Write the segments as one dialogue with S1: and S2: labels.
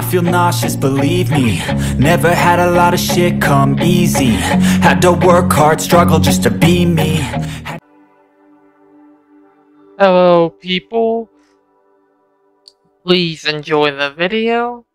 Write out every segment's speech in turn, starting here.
S1: I feel nauseous, believe me Never had a lot of shit come easy Had to work hard, struggle just to be me
S2: Hello, people. Please enjoy the video.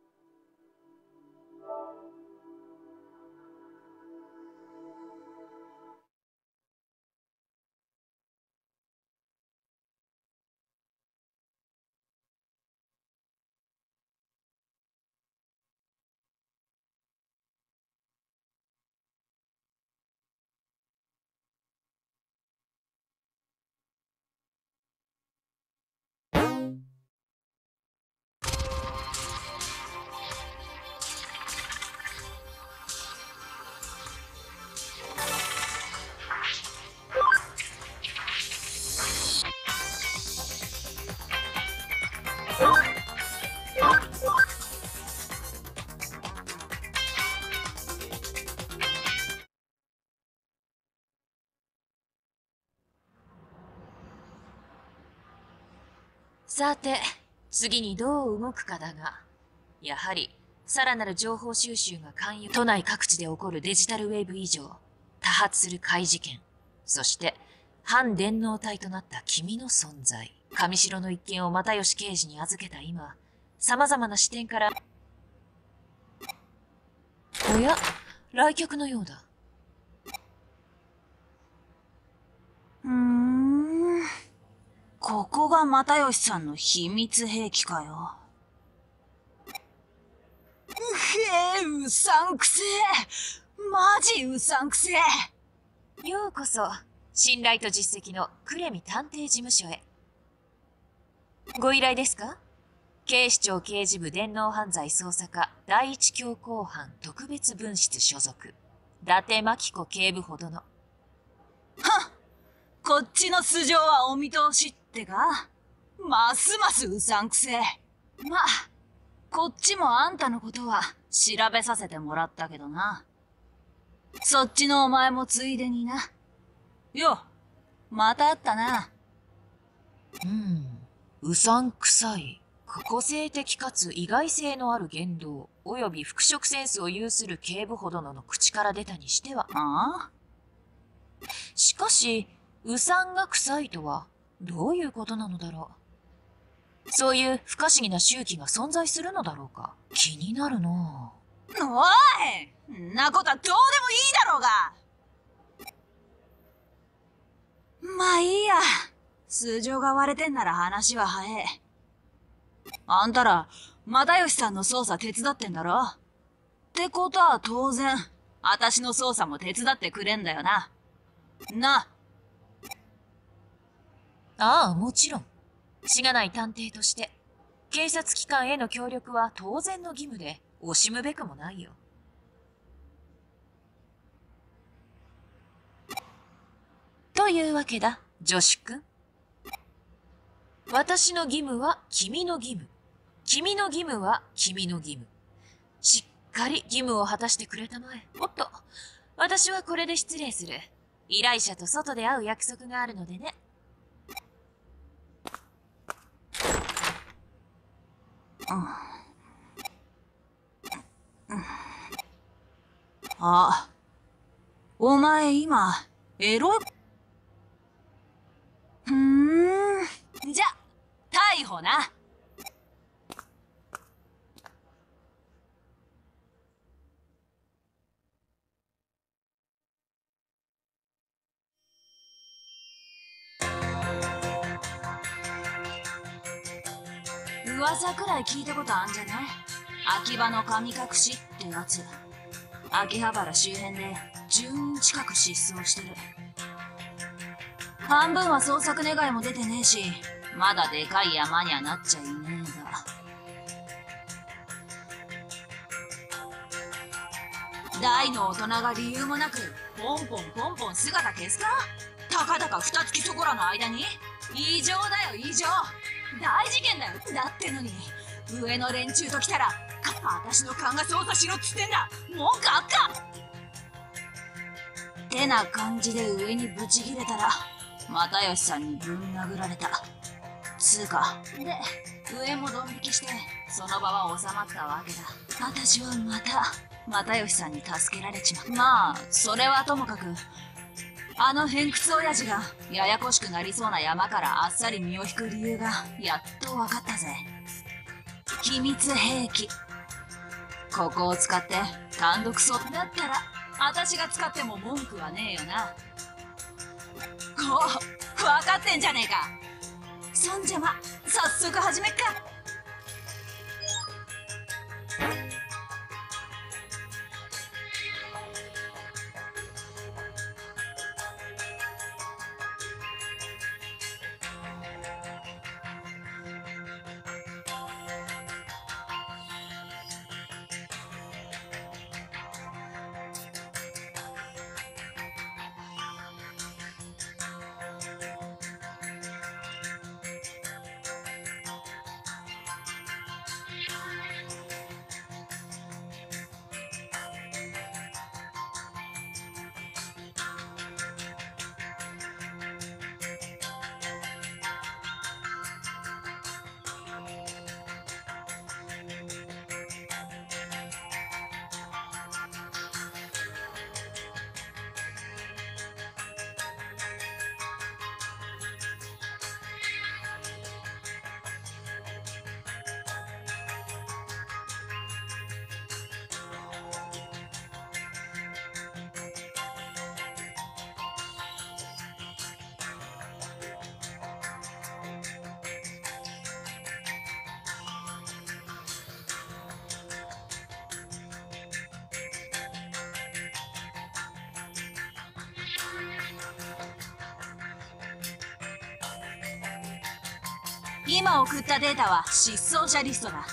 S3: さて、次にどう動くかだが、やはり、さらなる情報収集が勧誘、都内各地で起こるデジタルウェーブ以上、多発する怪事件、そして、反電脳体となった君の存在。上城の一件を又吉刑事に預けた今、様々な視点から、おや、来客のようだ。
S4: うん。ここが又吉さんの秘密兵器かよ。うへえ、うさんくせえ。マジうさんくせえ。
S3: ようこそ、信頼と実績のクレミ探偵事務所へ。ご依頼ですか？警視庁刑事部電脳犯罪捜査課第一強行犯特別分室所属、伊達真紀子警部ほどの。は
S4: っこっちの素性はお見通しってかますますうさんくせえ。まこっちもあんたのことは調べさせてもらったけどな。そっちのお前もついでにな。よ、また会ったな。
S3: うん、うさんくさい。個性的かつ意外性のある言動、及び復職センスを有する警部ほどのの口から出たにしては。
S4: ああ？
S3: しかし、うさんが臭いとは、どういうことなのだろう？そういう不可思議な周期が存在するのだろうか？気になるな
S4: おいんなことはどうでもいいだろうがまあいいや。数条が割れてんなら話は早え。あんたら、又吉さんの捜査手伝ってんだろ？ってことは当然、私の捜査も手伝ってくれんだよな。な。
S3: ああ、もちろん。しがない探偵として、警察機関への協力は当然の義務で、惜しむべくもないよ。というわけだ、女子くん。私の義務は君の義務。君の義務は君の義務。しっかり義務を果たしてくれたまえ。おっと、私はこれで失礼する。依頼者と外で会う約束があるのでね。
S4: あ、お前今、エロい、ふーん。じゃ、逮捕な。噂くらい聞いたことあんじゃない？秋葉の神隠しってやつ。秋葉原周辺で10人近く失踪してる。半分は捜索願いも出てねえし、まだでかい山にはなっちゃいねえが。大の大人が理由もなく、ポンポンポンポン姿消すか？たかだか二月そこらの間に？異常だよ異常大事件だよ。だってのに。上の連中と来たら私の勘が捜査しろっつってんだ。文句あっか。てな感じで上にブチギレたら又吉さんにぶん殴られた。つうかで上もドン引きしてその場は収まったわけだ。私はまた又吉さんに助けられちまうまあそれはともかくあの偏屈親父がややこしくなりそうな山からあっさり身を引く理由がやっと分かったぜ。秘密兵器。ここを使って単独そだったら私が使っても文句はねえよな。おう分かってんじゃねえか。そんじゃま早速始めっか。今送ったデータは失踪者リストだ。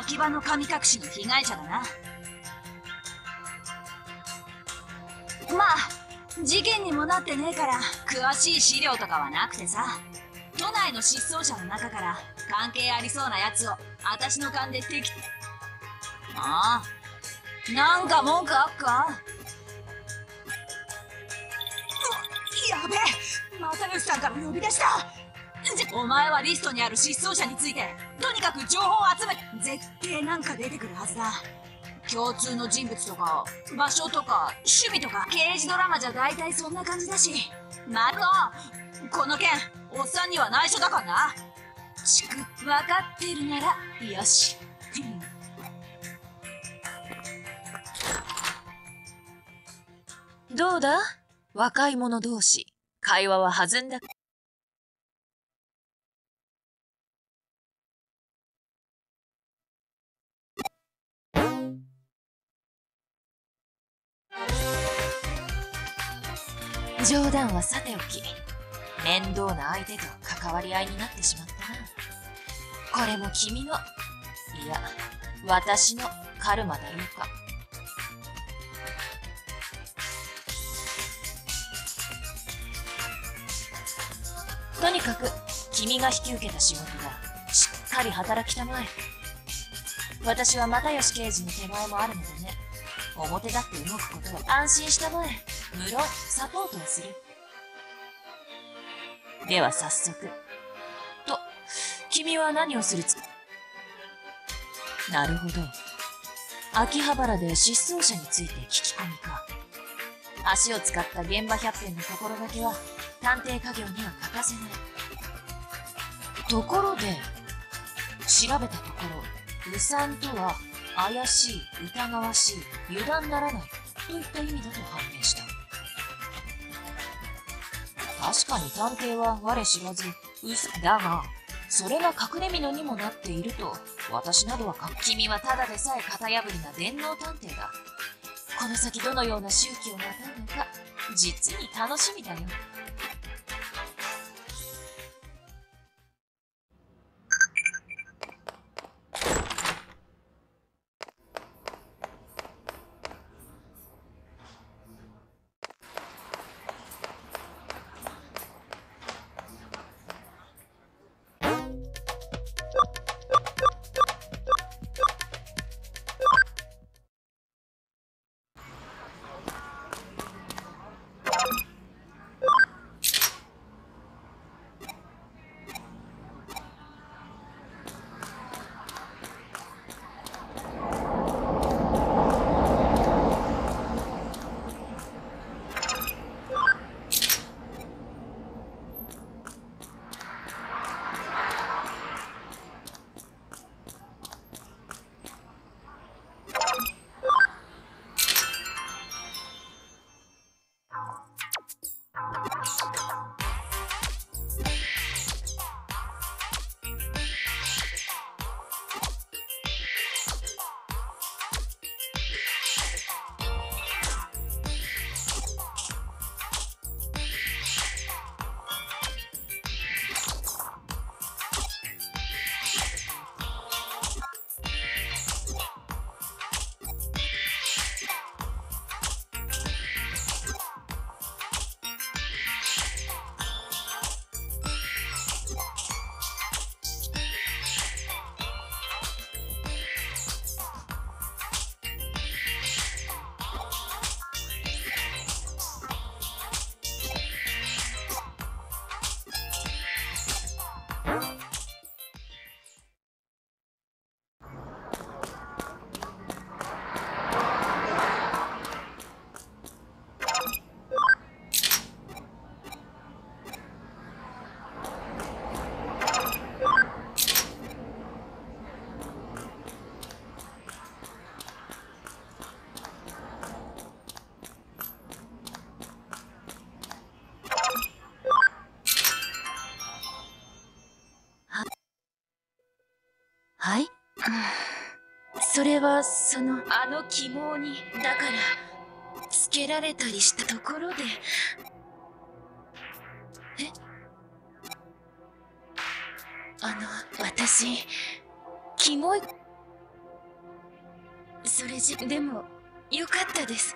S4: 秋葉の神隠しの被害者だな。まあ事件にもなってねえから詳しい資料とかはなくてさ。都内の失踪者の中から関係ありそうなやつを私の勘で適ああ。なんか文句あっか？やべえ。又吉さんから呼び出した。お前はリストにある失踪者についてとにかく情報を集め絶対なんか出てくるはずだ。共通の人物とか場所とか趣味とか刑事ドラマじゃ大体そんな感じだし。マルオこの件おっさんには内緒だからな。ちく分かってるならよし。
S3: どうだ？若い者同士。会話は弾んだ。冗談はさておき、面倒な相手と関わり合いになってしまったな。これも君の、いや、私のカルマだろうか。とにかく、君が引き受けた仕事だ。しっかり働きたまえ。私は又吉刑事の手前もあるのでね。表立って動くことは安心したまえ。無論、サポートをする。では早速。と、君は何をするつ？なるほど。秋葉原で失踪者について聞き込みか。足を使った現場百遍の心がけは探偵家業には欠かせない。ところで、調べたところ、うさんとは怪しい、疑わしい、油断ならないといった意味だと判明した。確かに探偵は我知らず、嘘、だが、それが隠れ蓑にもなっていると、私などはか、君はただでさえ型破りな電脳探偵だ。この先どのような周期をまたうのか、実に楽しみだよ。れはそのあの希望にだからつけられたりしたところで。え？あの私キモい。それじでもよかったです。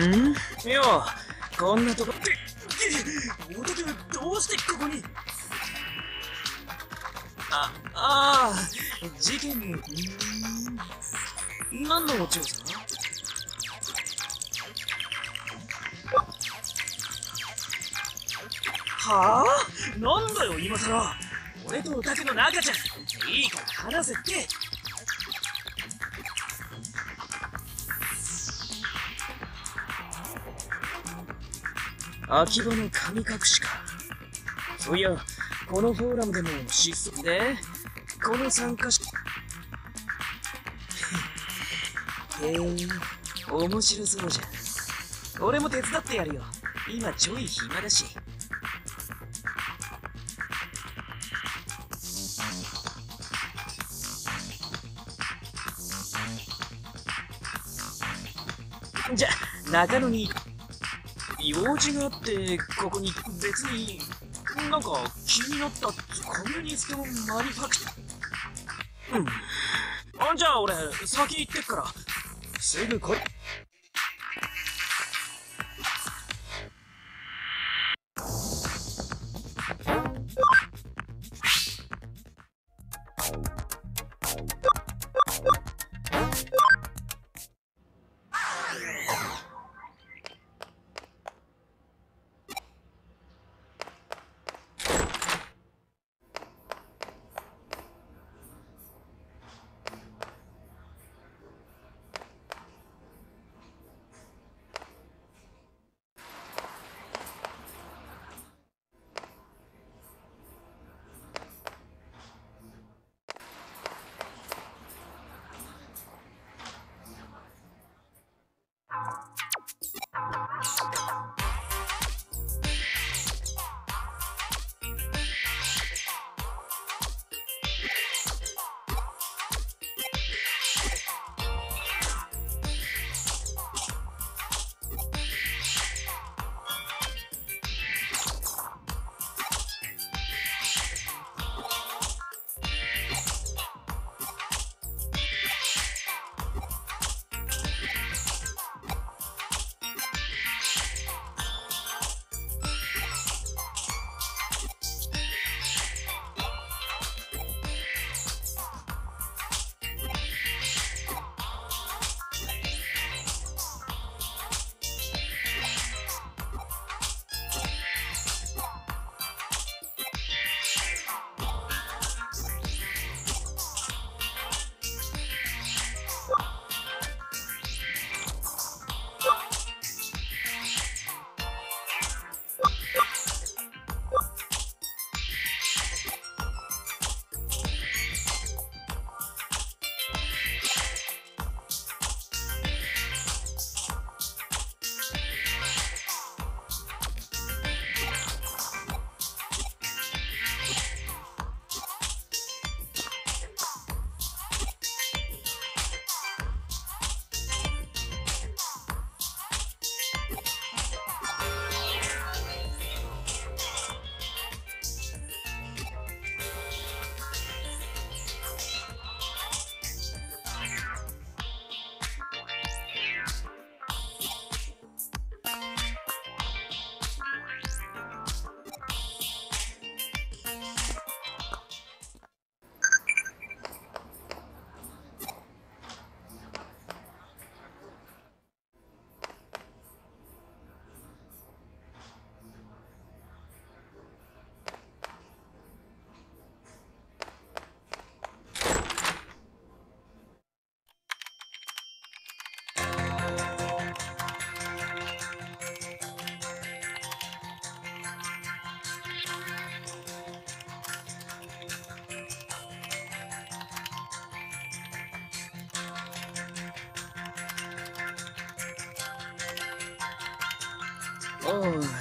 S5: んよこんなとこって男はどうしてここに。あああ事件。ん何のお嬢さん。はあなんだよ今さら俺とオタクの仲じゃん。いいから話せって。秋葉の神隠しか。そういやこのフォーラムでも失踪でこの参加者。へえ面白そうじゃ。ん俺も手伝ってやるよ。今ちょい暇だし。じゃ中野に。用事があってここに別になんか気になったコミュニストマニファクチャうん。あんじゃあ俺先行ってっから。すぐ来い。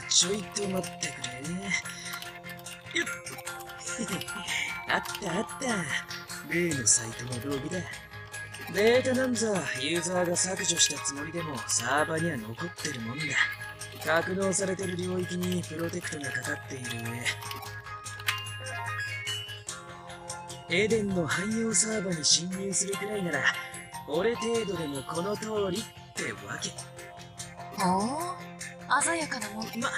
S5: ちょいと待ってくれよっあったあ。った例のサイトのログだデータなんざユーザーが削除したつもりでもサーバーには残ってるもんだ格納されてる領域にプロテクトがかかっている上エデンの汎用サーバーに侵入するくらいなら俺程度でもこの通りってわけ
S3: ほう鮮やかなもん
S5: ま、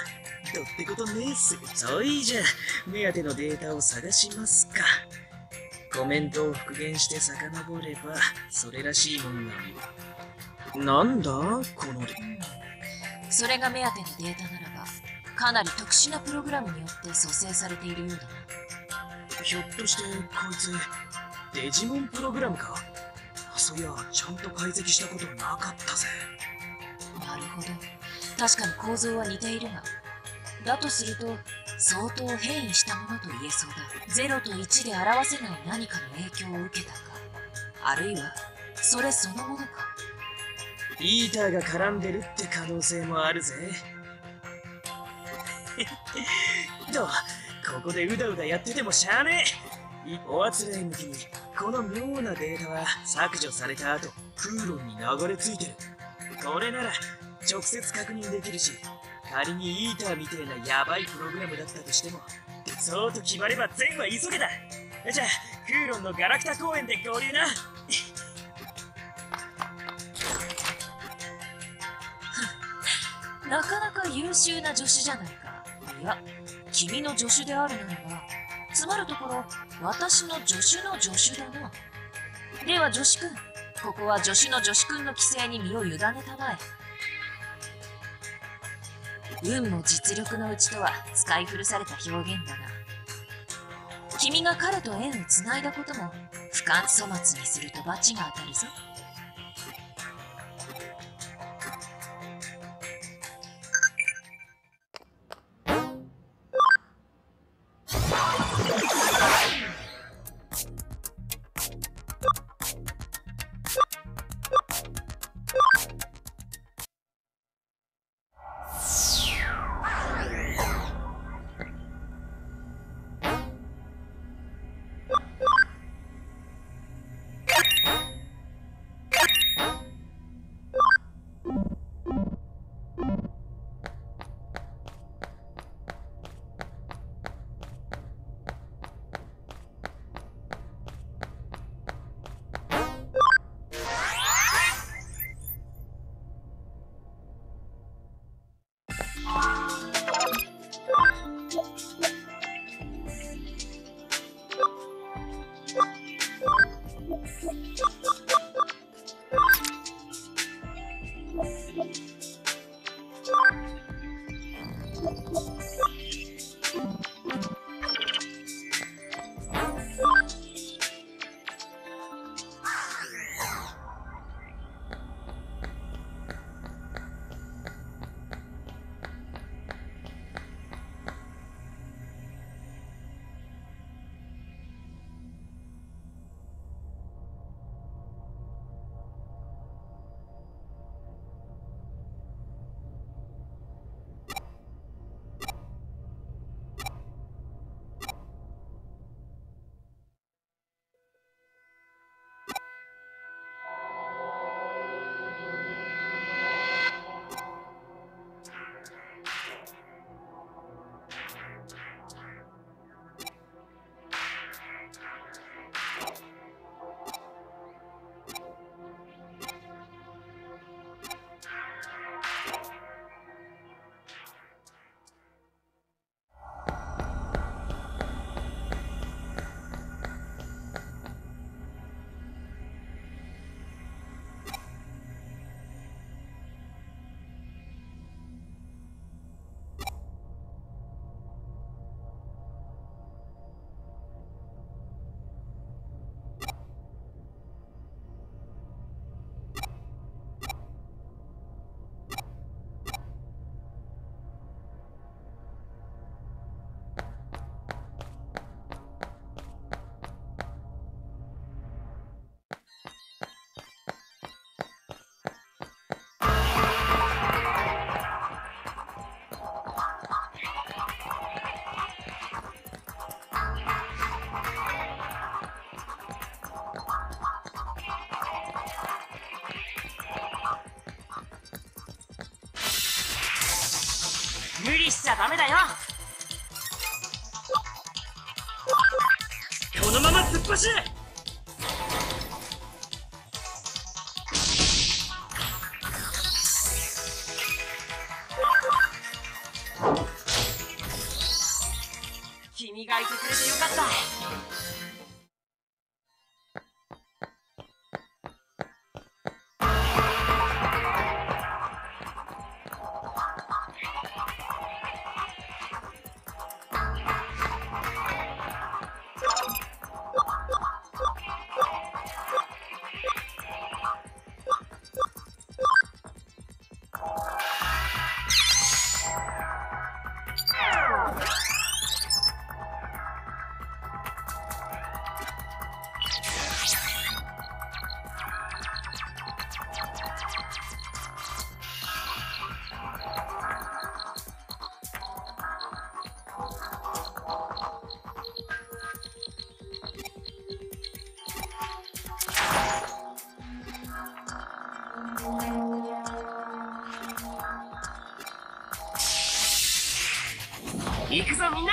S5: どってことねえっす。そういいじゃん。目当てのデータを探しますか。コメントを復元して遡れば、それらしいもんが見る。なんだ？このデ
S3: それが目当てのデータならばかなり特殊なプログラムによって蘇生されているようだな
S5: ひょっとしてこいつデジモンプログラムか？そういやちゃんと解析したことなかったぜ
S3: 確かに構造は似ているがだとすると相当変異したものと言えそうだ。0と1で表せない何かの影響を受けたか。あるいはそれそのものか。
S5: イーターが絡んでるって可能性もあるぜ。とここでうだうだやっててもしゃあねえ。おあつらい向きにこの妙なデータは削除された後空論に流れ着いてる。これなら直接確認できるし仮にイーターみたいなヤバいプログラムだったとしてもそうと決まれば全は急げだ。じゃあ空論のガラクタ公園で合流な。
S3: なかなか優秀な助手じゃないか。いや君の助手であるならばつまるところ私の助手の助手だな。では助手くん。ここは助手の助手くんの規制に身を委ねたまえ。運も実力のうちとは使い古された表現だが君が彼と縁をつないだことも不完粗末にすると罰が当たるぞ。
S6: 行くぞみんな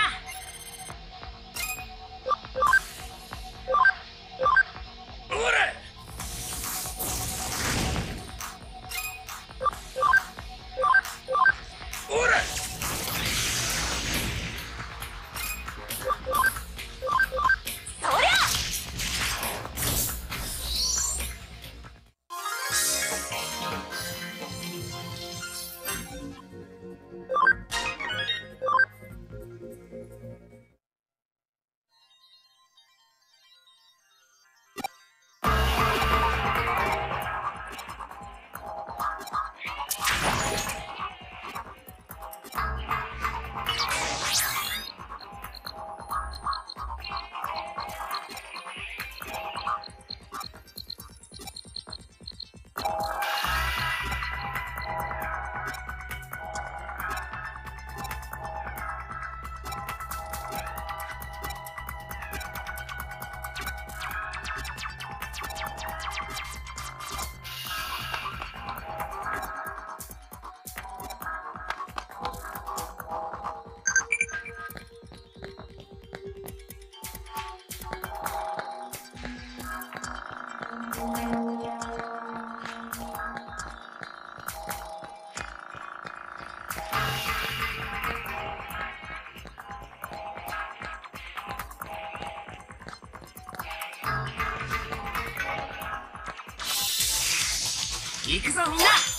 S6: 行くぞみんな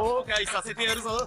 S6: 後悔させてやるぞ。